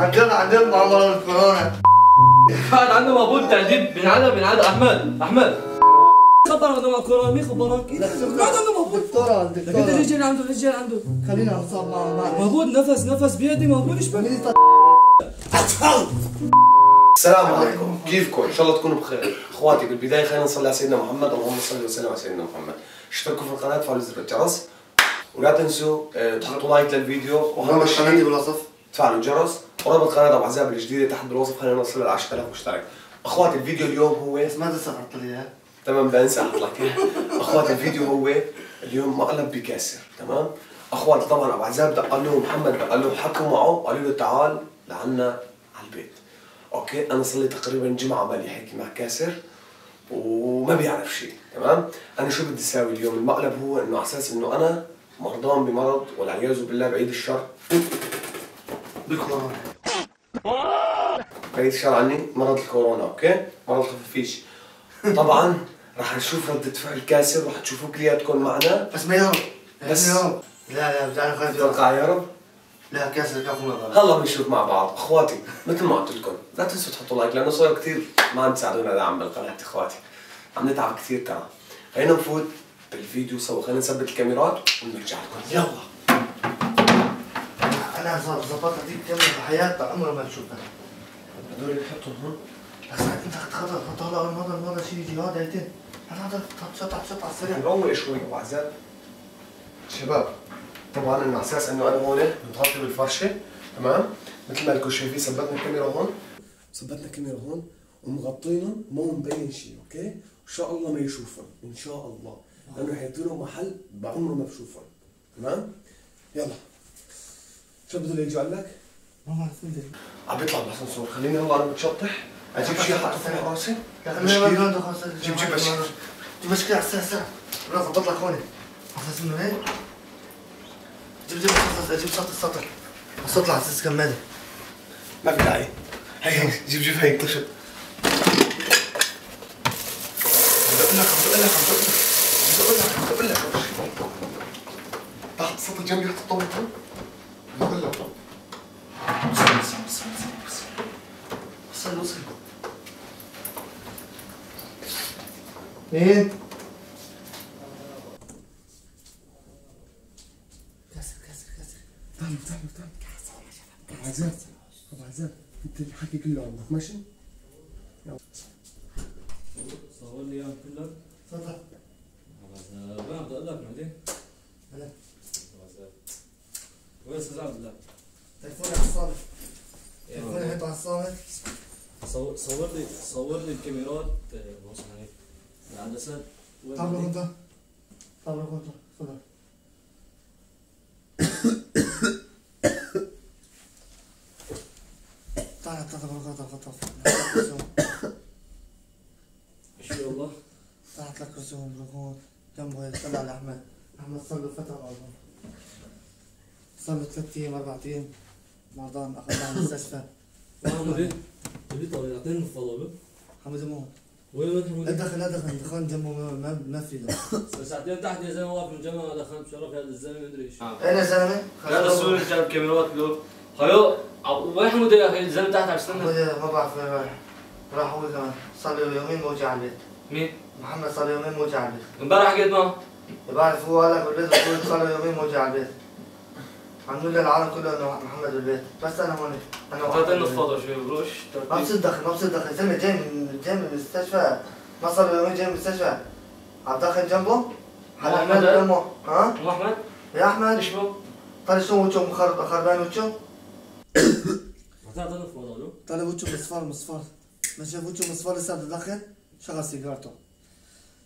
عن جد عن جد مع مرض الكورونا. كان عنده مبود تعذيب بنعدى بنعدى احمد أحمد. خبرك عنده مع كورونا مين خبرك؟ ما عنده مبود دكتورة لكن دكتورة رجال عنده رجال عنده. خلينا نصاب مع بعض مبود نفس نفس بيدي مبود إيش بك؟ السلام عليكم. كيفكم؟ إن شاء الله تكونوا بخير. أخواتي بالبداية خلينا نصلي على سيدنا محمد. اللهم صل وسلم على سيدنا محمد. اشتركوا في القناة وفعلوا زر الجرس. ولا تنسوا آه، تحطوا like للفيديو. واهم رابط قناتي شيء بالوصف تفعلوا الجرس. ورابط قناه ابو عزاب الجديده تحت بالوصف خلينا نوصل ل 10000 مشترك. أخواتي الفيديو اليوم هو ما تحط لي اياها تمام بنسى أحط لك إياه. أخواتي الفيديو هو اليوم مقلب بكاسر تمام؟ أخواتي طبعا أبو عزاب دق له محمد دق له حكوا معه قالوا له تعال لعنا على البيت. OK؟ أنا صار لي تقريبا جمعة مالي حكي مع كاسر وما بيعرف شيء تمام؟ أنا شو بدي أساوي اليوم؟ المقلب هو إنه على أساس إنه أنا مرضان بمرض والعياذ بالله بعيد الشر. بالكورونا الشر عني مرض الكورونا OK؟ مرض خفيفيش طبعا راح نشوف ردة فعل كاسر راح تشوفوا كلياتكم معنا. بس ما يهرب. بس- بس يهرب. لا لا بتعرف خايف يهرب. يا رب لا كاس الكفو ما بقى هلا بنشوف مع بعض. أخواتي مثل ما قلت لكم لا تنسوا تحطوا like لأنه صار كثير ما عم تساعدونا دعم بالقناة أخواتي. عم نتعب كثير ترى. خلينا نفوت بالفيديو سوا. خلينا نثبت الكاميرات ونرجع لكم. يلا. أنا ظبطت هذيك كاميرا بحياتك عمرها ما تشوفها هدول نحطهم هون بس انت خطر خطر أول مرة المرة شيء يجي هذا هيتين هذا هذا شطع شطع على السريع. نروق شوي وعزاب شباب طبعا على أساس إنه أنا هون متغطي بالفرشة تمام؟ مثل ما لكم شايفين ثبتنا الكاميرا هون. ثبتنا الكاميرا هون ومغطينهم ما مبين شيء أوكي؟ إن شاء الله ما يشوفهم إن شاء الله. لأنه حيعطوا لهم محل بعمره ما بشوفهم تمام؟ يلا. شو بده يجي لك؟ ما بعرف مين. عم بيطلع بالاسانسور خليني هلا أنا متشطح أجيب شيء احطه فوق راسي؟ لا مش خلينا كيف؟ ما خلاص جيب جيب بس جيب بس كده على الساعة أنا ظبط لك هون على أساس انه هيك جيب جيب جيب صوت السطر. السطر على أساس كماده ما في داعي. هي هي جيب جيب هي انتشر. بدي أقول لك بدي أقول لك بدي أقول لك. بدي أقول لك تحت السطح جنبي حط الطاولة لك وصل وصل وصل وصل وصل وصل مين؟ كسر كسر كسر تعالوا تعالوا تعالوا ابو عزام ابو عزام أنت الحكي كله عندك ماشي؟ صور لي اياهم كلهم تفضل وين بدي أقول لك بعدين هلا وين أستاذ عبد الله؟ تليفوني على الصامت تليفوني هيك على الصامت صور صور لي صور لي الكاميرات آه، بص العدسات وين طب؟ انت طب انت تفضل تعال تعال تعال تعال تعال إيش في والله؟ طلعت لك رسوم ركون جنبه هيك طلع لاحمد احمد صار له فتره مرضان صار له ثلاث أيام أربع أيام. مرضان اخذناه على المستشفى. أعطيني الفضل حمد مو وين وين لا؟ دخل لا دخل. دخل جنبه ما ما, ما في له ساعتين تحت يا زلمة واقف من جنبه دخلت. بشرف هذا الزلمة؟ مدري إيش. اين يا زلمة؟ هذا السوري جاب كاميرات له. خيو عو- وين حمودي يا أخي؟ الزلمة تحت عم يستنى. حمد ما بعرف وين رايح. راح هو كمان صار له يومين موجع على البيت. مين؟ محمد صار له يومين موجع على البيت. امبارح حكيت معه. بعرف هو هلا بالبيت بقول صار له يومين موجع على البيت. عم نقول للعالم كله إنه محمد بالبيت بس أنا هون أنا بالبيت. الفضل شوي بروش. ما بصير دخل ما بصير دخل زلمه جاي من جاي من المستشفى ما صار له يومين جاي من المستشفى عم داخل جنبه؟ على هذا؟ دمه ها؟ ام أحمد؟ يا أحمد. إيش بو؟ طالع شو وجهه؟ مخرب خربان وجهه. اعطينا الفضل طالع وجهه مصفر مصفر ما شاف وجهه مصفر لسه يدخل شغل سيجارته.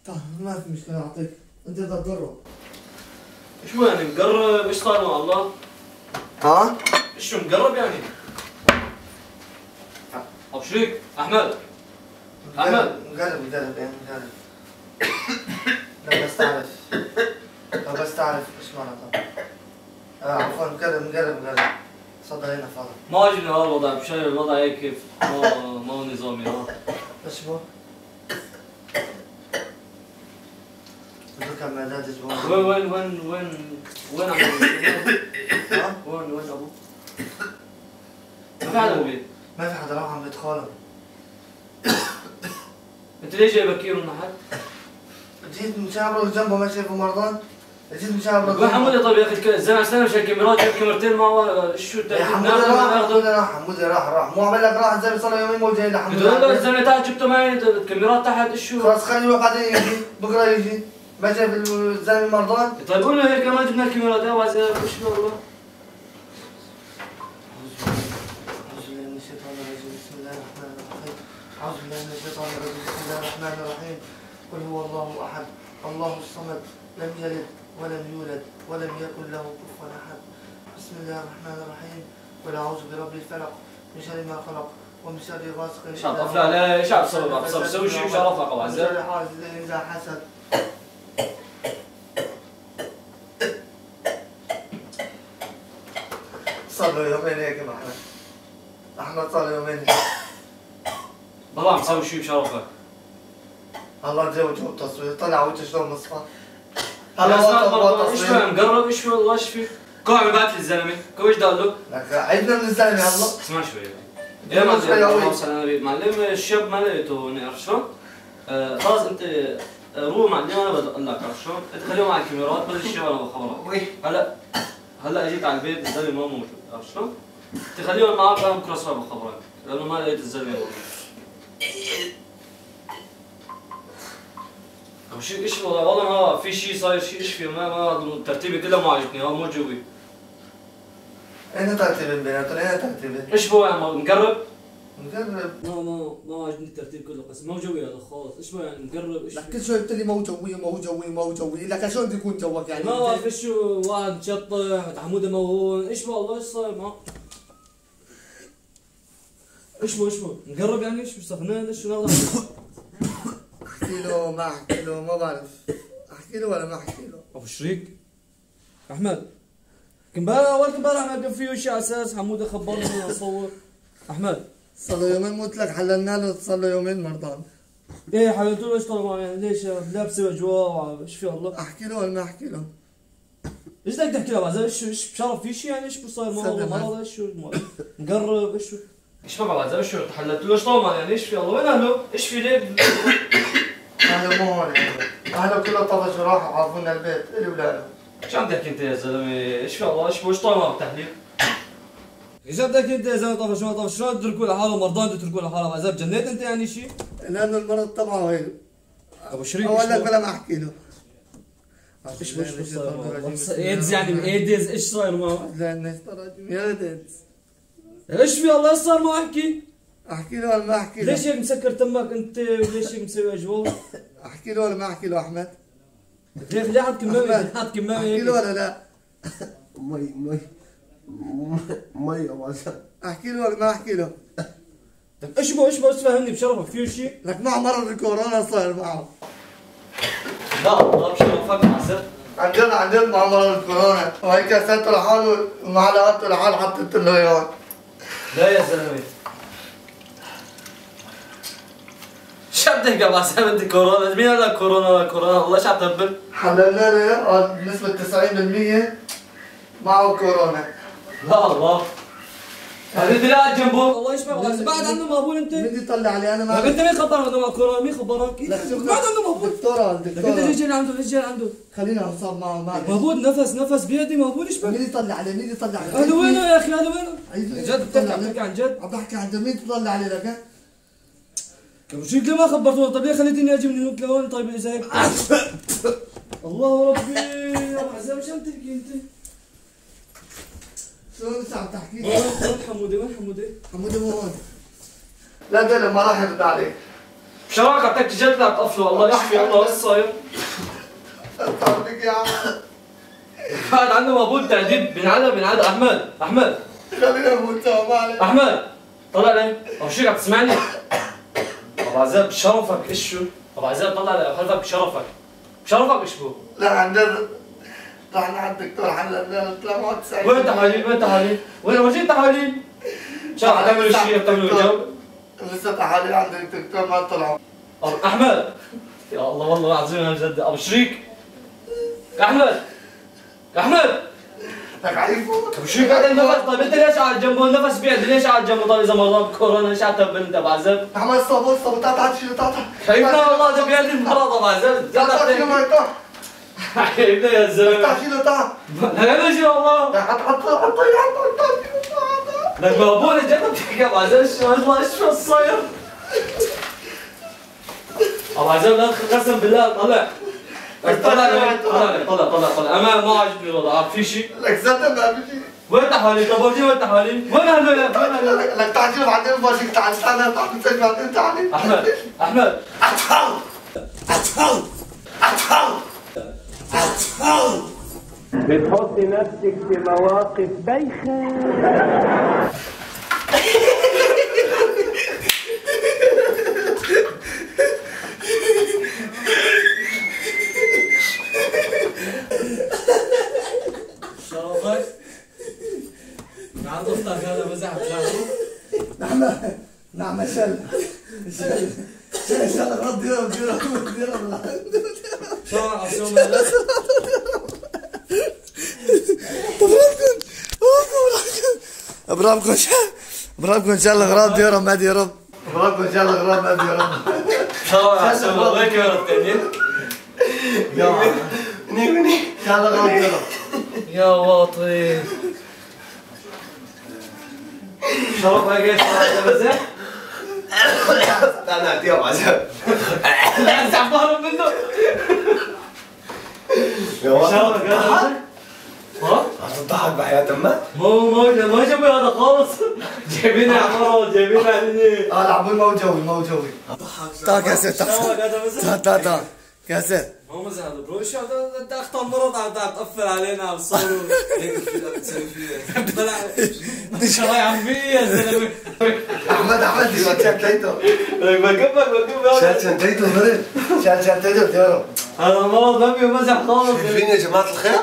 طيب ما في مشكلة أعطيك. أنت تضره هو يعني مقرب إيش صار مع الله؟ ها؟ شو مقرب يعني؟ أبو شريك أحمد. أحمد. مقرب مقرب يعني مقرب. لا بس تعرف. لا بس تعرف إيش معناتها آه عفوا مقرب مقرب مقرب. صدر هنا فاضل ما عجبني هذا الوضع مشان الوضع هيك ما ما هو نظامي. ها إيش بو؟ بدك عمادات جبون وين وين وين وين وين عم ها؟ وين وين ابو؟ في حدا بالبيت ما في حدا راح عم بيت خالد أنت ليش جاي بكير من حد؟ جيت مشابر جنبه ما شايفه مرضان. جيت مشابر قول حمودي طيب يا أخي الزلمه استنى مش الكاميرات جاب كاميرتين معه شو يا حمودي راح حمودي راح حمودي راح راح. مو عم لك راح الزلمه صار يومين مو جاي لحمودي الزلمه تحت جبته معي الكاميرات تحت شو؟ خلاص خليه بعدين يجي. بكرة يجي. ما شايف الزلمه مرضان طيب قول له هيك ما جبنا الكاميرات يا وعز شو والله؟ أعوذ بالله من الشيطان الرجيم. بسم الله الرحمن الرحيم. أعوذ بالله من الشيطان الرجيم. بسم الله الرحمن الرحيم. قل هو الله أحد. الله الصمد لم يلد ولم يولد ولم يكن له كفوا أحد. بسم الله الرحمن الرحيم. قل أعوذ برب الفلق من شر ما خلق ومن شر غاسق إيش عم طفل عليه إيش عم تسوي عم تسوي سوي شيء ابو ومن عز شر حاسد إذا حسد. صار له يومين هيك مع أحمد أحمد صار له يومين والله عم تسوي شيء الله جو جو التصوير طلع وجهه شلون مصفى هلا هلا إيش تصوير فاهم قرب إيش والله إيش في كو عم يبعث لي الزلمه كو إيش قال له لك عيدنا من الزلمه هلا اسمع شوي يا معلم شوي قوي. اللهم صل على النبي معلم الشاب ما لقيته عرفت شلون؟ آه، خلاص انت آه، روح معلم أنا بدق لك عرفت شلون؟ انت خليهم على الكاميرات بلش أنا بخبرك هلا هلا اجيت على البيت الزلمة ما موجود. عرفت شلون؟ تخليهم معك أنا بكره الصبح بخبرك لأنه ما لقيت الزلمة والله طب شو إيش والله ما في شيء صاير شيء إيش في ما ما ترتيبي كله ما عجبني هو مو جوي أين ترتيب بيناتهم أين ترتيب إيش يا عم؟ نقرب؟ نقرب. ما ما ما عجبني الترتيب كله بس مو جوي هذا خالص. إيش يعني نقرب؟ إيش لك كل شوي بتقول لي مو جوي مو جوي مو جوي. لك شلون بده يكون جوك يعني؟ ما بعرف إيش شو واحد مشطح حموده موهون. إيش والله إيش صاير؟ معه؟ إيش بو إيش بو نقرب يعني إيش مستخدمين؟ إيش شو ناخذ أحكي له ما أحكي له ما بعرف. أحكي له ولا ما أحكي له؟ أبو شريك. أحمد. امبارح اول امبارح ما كان فيه شيء على أساس؟ حموده خبرني اصور أحمد. صار له يومين قلت لك حللنا له صار له يومين مرضان. إيه حبيبي له إيش معي؟ يعني ليش؟ لابسة اجواء إيش في الله؟ أحكي له ولا ما أحكي له؟ إيش بدك تحكي له؟ بعد إيش إيش بشرف في شيء يعني؟ إيش بصير؟ صدق. مرض إيش شو نقرب إيش شو إيش بقى بعد إيش شو تحللت له إيش طلع يعني إيش في الله؟ وين أهله؟ إيش في ليه؟ أهله مو هون يعني. أهله كله طفشوا راحوا عرفونا البيت إلي ولاده. إيش عم تحكي أنت يا زلمة؟ إيش في الله؟ إيش إيش طالع بالتحليل؟ تحكي انت يا زلمه طفش طفش شلون تتركوا لحاله مرضان تتركوا لحاله عذاب جنيت أنت يعني شيء؟ لأنه المرض تبعه هيك. أبو شريك أقول لك بلا ما احكي له إيش إيش صاير إيدز يعني إيدز. إيش صاير معه؟ لأن يا ريت إيش في الله؟ إيش صار معه؟ أحكي؟ أحكي له ولا ما أحكي له؟ ليش هيك مسكر تمك أنت؟ وليش هيك مسوي اجواء؟ أحكي له ولا ما أحكي له أحمد؟ ليه ليه حاط كمامة؟ أحمد، حاط كمامة أحكي له ولا لا؟ مي مي مي ابو عز احكي له ولا ما احكي له. طيب إيش بو إيش بو بس فهمني بشرفك. فيه شيء؟ لك معه مرض الكورونا صار معه. لا والله بشرفك عسل عن جد عن جد معه مرض الكورونا وهيك سالته لحاله ومعلقته لحاله حطيت له إياه. لا يا زلمة. شو عم تحكي ابو عسام انت كورونا؟ مين قال لك كورونا؟ كورونا. الله إيش عم تهبل؟ حللنا له اياه بنسبة 90% معه كورونا. لا الله انت لا جنبه. الله يشبه بعد عنه مقبول أنت؟ مين يطلع علي أنا ما انت مين خبرك؟ انه كورونا مين خبرك؟ بعد عنه مقبول. دكتورة لك أنت دكتورة ليش جاي عنده ليش جاي عنده؟ خلينا نصاب معه ما مقبول نفس نفس بيدي مقبول إيش بك؟ مين يطلع عليه؟ مين يطلع عليه؟ هذا وينه يا أخي؟ هذا وينه؟ جد بتحكي عم تحكي عن جد؟ عم بحكي عن جد. مين تطلع عليه لك؟ طيب شو ليه ما خبرتوه طيب ليه خليتني أجي من هناك لهون. طيب إذا هيك. الله ربي. يا ابو عزام شو عم تحكي أنت؟ عم تحكي؟ وين وين حموده وين؟ حمودي؟ مو هون. لا ما راح يرد عليك. بشراكة بدك جد لا تقفله والله يشفي الله إيش صاير؟ صار بك يا عم. قاعد عنده مقبول تهديد بنعدى بنعدى أحمد أحمد. خلينا نموت ما عليك. أحمد طلع لي. أبو شيك عم تسمعني؟ أبو عزاب بشرفك إيش شو؟ أبو عزاب طلع لي. حلفك بشرفك بشرفك إيش بو؟ لا عن جد رحنا على الدكتور حللنا له 93 وين تحاليل وين تحاليل؟ وين ورجيني تحاليل؟ شو عم تعملوا شيء بتعملوا جو؟ لسه تحاليل عند الدكتور ما طلعوا. أحمد! يا الله والله العظيم أنا جد أبو شريك. أحمد! أحمد! لك عيفوت وشو قاعد النفس طيب أنت ليش على جنبه النفس بيعد ليش على جنبه طيب إذا مرض بكورونا ليش على تبل انت بعزب عمل صابون صابون تعال تعال شيله تعال تعال. حبيبنا والله ده بيعد المرض بعزب تعال تعال. حبيبنا يا زلمه تعال شيله تعال لا شو والله حط حط حط حط تعال لك بابونا تحكي ابو عزام شو والله شو صاير ابو لا قسم بالله طلع طلع طلع طلع طلع طلع أنا ما عجبني الوضع في شيء لك زلمه ما بيجي وين تحاليل طب ودي وين تحاليل وين هذول وين هذول لك تعال شيله بعدين بورجيك تعال تعال تعال بعدين تعال أحمد أحمد. أطفال أطفال أطفال بتحطي نفسك في مواقف بايخة. برامكم برامكم إن شاء الله غراب ديرهم ما ديرهم برامكم إن شاء الله غراب ما ديرهم شرف عصوم وين كبرت تاني. يا مني مني إن شاء الله غراب ديرهم يا واطي. شرف هاي شرف مزح أنا أعطيها بعزب لا تعبان منه. يا شرف ها؟ تضحك بحياة أمك مو مو ما جابوا هذا خالص. جايبين عمره جايبين علي آه العبون مو جوي مو جوي. تعال كاسر تعال تعال تعال كاسر مو مزح هذا برو. شو هذا؟ انت اخطر مرض عم تقفل علينا بصوروا هيك تسوي فيها بلا شو عم فيه يا زلمة. أحمد أحمد دي شنتيته بكبك بكبك شال شنتيته مرد شال شنتيته ديرهم هذا مرض ما فيه مزح خالص. شايفين يا جماعة الخير؟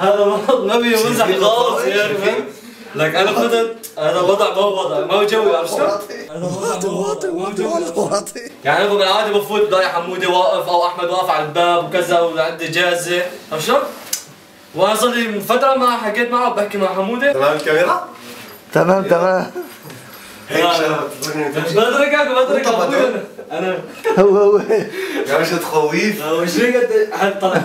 هذا مرض ما فيه مزح شايفين خالص؟ يا رجل شايفين؟ لك أنا خذت هذا وضع ما هو وضع ما هو جوي عرفت شلون؟ هذا وضع ما هو وضع ما هو جوي. واطي يعني أنا بالعادة بفوت بلاقي حموده واقف أو أحمد واقف على الباب وكذا وعندي جازة عرفت شلون؟ وأنا صار لي من فترة ما حكيت معه بحكي مع حموده تمام الكاميرا؟ تمام تمام. هيك بدركك بدرك طب أخوي هدول. أنا هو هو. يا مش تخويف. وش قد حد طلع.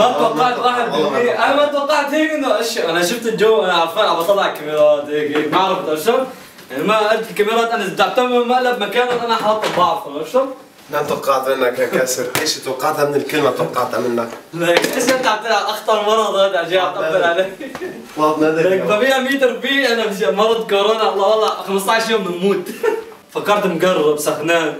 ما توقعت واحد بالمية أنا ما توقعت هيك إنه. أنا شفت الجو أنا عرفان عم بطلع كاميرات هيك هيك ما عرفت شلون؟ يعني ما قلت الكاميرات أنا بدعتها من مقلب مكان أنا حاطه بعرف عرفت شلون؟ ما توقعت منك يا كاسر. إيش توقعتها من الكلمة توقعتها منك؟ لك إيش أنت عم تلعب أخطر مرض هذا جاي عم تقبل علي والله لك طبيعي 100 ربيع أنا مرض كورونا. الله والله 15 يوم بنموت. فكرت مقرب سخنان.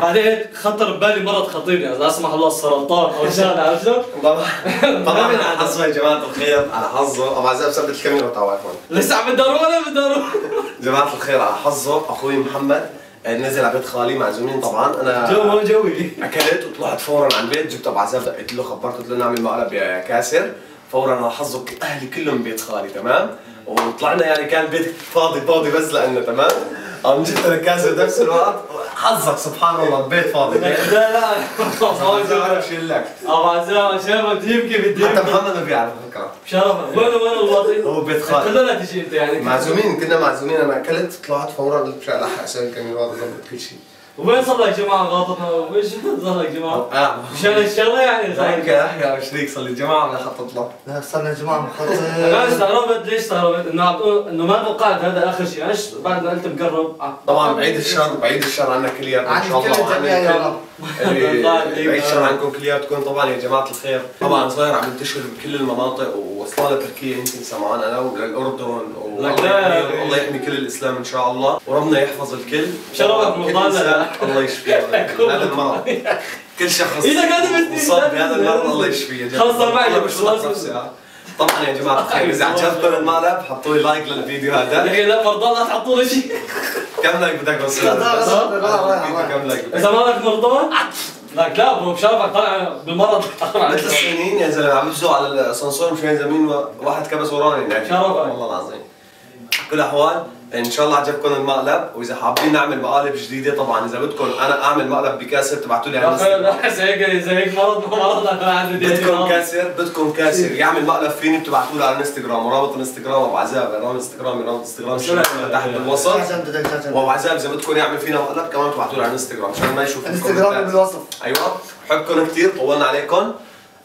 بعدين خطر ببالي مرض خطير يعني اذا اسمح الله السرطان أو شغله عرفت؟ طبعا. طبعا على حظه يا جماعة الخير على حظه. أبو عزام ثبت الكاميرا تبعك لسه عم بداروا ولا بداروا؟ جماعة الخير على حظه. أخوي محمد آه، نزل على بيت خالي معزومين طبعا. أنا جو مو جوي أكلت وطلعت فورا على البيت جبت أبو عزام دقيت له خبرته قلت له نعمل مقلب يا كاسر. فورا على حظه أهلي كلهم بيت خالي تمام؟ وطلعنا يعني كان البيت فاضي فاضي بس لأنه تمام؟ قام جبت أنا كاسر بنفس الوقت. حظك سبحان الله البيت فاضي. لا لا ما بعرف شو لك ابو عزام شرف بدي يبكي بدي حتى محمد ما بيعرف فكره شرف. وين وين الوطن؟ هو بيت خالي. كلنا تجي انت يعني. معزومين كنا معزومين. أنا أكلت طلعت فورا قلت مش الحق أسوي الكاميرا ضبط كل شيء. وين صار لك جماعة غلطتنا وين صار لك جماعة؟ مشان الشغله يعني زين زين كده أحكي على شريك صار لي جماعة ولا خطط له لا صرنا يا جماعة أنا مخطط استغربت. ليش استغربت؟ إنه عم تقول إنه ما توقعت هذا آخر شيء. إيش بعد ما قلت مقرب؟ طبعا بعيد الشر بعيد الشر عنا كلياتنا إن شاء الله وعن. رب. اللي يعطيك. بعيد الشر عنكم كلياتكم طبعا يا جماعة الخير. طبعا صاير عم ينتشر بكل المناطق ووصلنا لتركيا يمكن سمعان أنا وللاردن والله. يحمي الله يحمي كل الاسلام ان شاء الله وربنا يحفظ الكل شرفك مرضانا. إنسان الله يشفيه هذا المرض كل شخص إذا كاتب مصاب بهذا المرض الله يشفيه يا. خلص معي مش آه. طبعا يا جماعة الخير اذا عجبكم المقلب حطوا لي لايك للفيديو هذا لكن لا مرضى لا تحطوا لي شيء كم لايك بدك بس لا، لا، لا، لا، لا. كم لايك بدك اذا مالك مرضى لك لا ابو بشرفك طالع بالمرض. مثل الصينيين يا زلمة عم يفزوا على الاسانسور مش زمين واحد كبس وراني يعني. شرفك. والله العظيم. كل الاحوال إن شاء الله عجبكم المقلب وإذا حابين نعمل مقالب جديدة طبعا إذا بدكم أنا أعمل مقلب بكاسر تبعتوا لي على الإنستغرام. زي هيك زي هيك مرض مرض أنا عندي بدكم كاسر بدكم كاسر. يعمل مقلب فيني؟ بتبعتوا له على الإنستغرام. ورابط الإنستغرام أبو عزاب رابط الإنستغرام رابط الإنستغرام. شو تحت بالوصف وأبو عزاب إذا بدكم يعمل فينا مقلب كمان تبعتوا له على الإنستغرام عشان ما يشوف انستغرام الكومنتات. بالوصف أيوه. بحبكم كثير طولنا عليكم.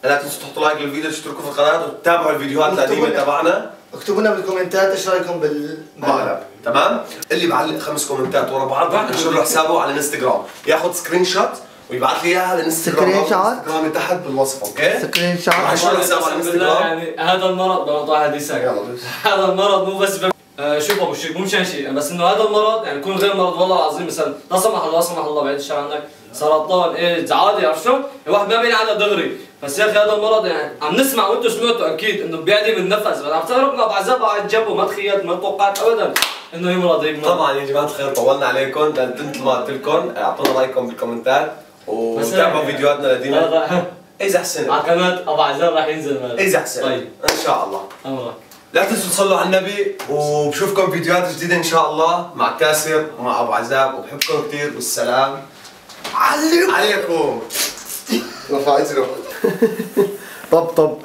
لا تنسوا تحطوا like للفيديو تشتركوا في القناة وتتابعوا الفيديوهات القديمة تبعنا. اكتبوا لنا بالكومنتات إيش رأيكم بال مقلب تمام؟ اللي بعلق خمس كومنتات ورا بعض رح انشر له حسابه على الانستغرام. ياخذ screenshot ويبعث لي إياها على الانستغرام screenshot؟ الانستغرام تحت بالوصف okay؟ screenshot راح انشر له حسابه على الانستغرام. يعني هذا المرض يسأل يلا دوس. هذا المرض مو بس. آه شوف أبو شيخ مو مشان شيء. بس إنه هذا المرض يعني يكون غير مرض والله العظيم. مثلا لا سمح الله لا سمح الله بعيد الشر عنك. سرطان ايدز عادي عرفت شلون؟ الواحد ما بينعدى دغري. بس يا أخي هذا المرض يعني عم نسمع وأنتم سمعتوا أكيد إنه بيعدم النفس بس عم تعرف انه بعذاب على جنبه ما تخيلت ما توقعت ابدا إنه يمرض هيك طبعا يا جماعة الخير طولنا عليكم لأن مثل ما قلت لكم أعطونا رأيكم بالكومنتات وتابعوا فيديوهاتنا لا إذا احسن على قناة أبو عزام راح ينزل مالك. إذا احسن طيب. إن شاء الله. أمرك. لا تنسوا تصلوا على النبي وبشوفكم فيديوهات جديدة إن شاء الله مع كاسر ومع أبو عزاب وبحبكم كثير والسلام. عليكم. عليكم. رفع اجره طب طب.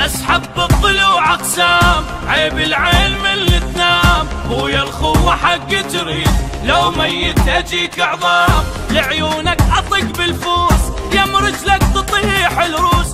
أسحب بالضلوع اقسام عيب العين من اللي تنام. بويا الخوة حق تريد لو ميت أجيك عظام. لعيونك أطق بالفوس يم رجلك تطيح الروس.